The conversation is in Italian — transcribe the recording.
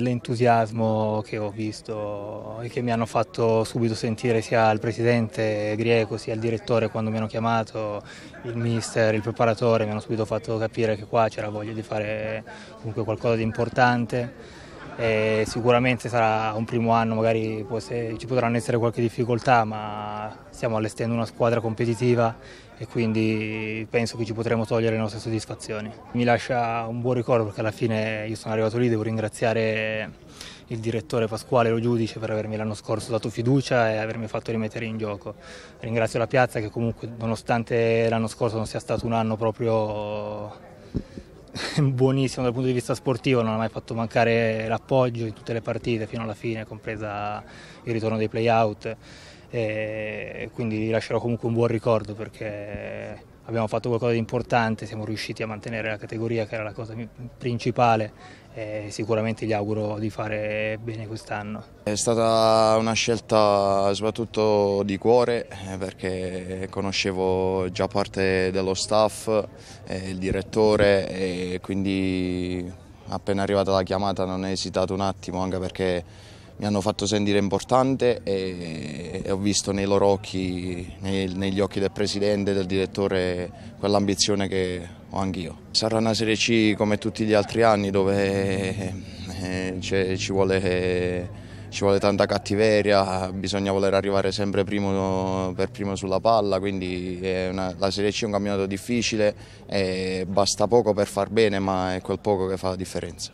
L'entusiasmo che ho visto e che mi hanno fatto subito sentire sia il presidente Grieco sia il direttore quando mi hanno chiamato, il mister, il preparatore mi hanno subito fatto capire che qua c'era voglia di fare comunque qualcosa di importante e sicuramente sarà un primo anno, magari ci potranno essere qualche difficoltà ma stiamo allestendo una squadra competitiva e quindi penso che ci potremo togliere le nostre soddisfazioni. Mi lascia un buon ricordo perché alla fine io sono arrivato lì, devo ringraziare il direttore Pasquale Lo Giudice per avermi l'anno scorso dato fiducia e avermi fatto rimettere in gioco. Ringrazio la piazza che comunque nonostante l'anno scorso non sia stato un anno proprio buonissimo dal punto di vista sportivo, non ha mai fatto mancare l'appoggio in tutte le partite fino alla fine, compresa il ritorno dei play-out. quindi lascerò comunque un buon ricordo perché abbiamo fatto qualcosa di importante, siamo riusciti a mantenere la categoria che era la cosa principale e sicuramente gli auguro di fare bene quest'anno. È stata una scelta soprattutto di cuore eh, perché conoscevo già parte dello staff, eh, il direttore e quindi appena arrivata la chiamata non ho esitato un attimo anche perché mi hanno fatto sentire importante e, e ho visto nei loro occhi, nei, negli occhi del presidente del direttore quell'ambizione che ho anch'io. Sarà una Serie C come tutti gli altri anni dove eh, ci, vuole, ci, vuole, tanta cattiveria, bisogna voler arrivare sempre primo, per primo sulla palla, quindi una, la Serie C è un campionato difficile e basta poco per far bene ma è quel poco che fa la differenza.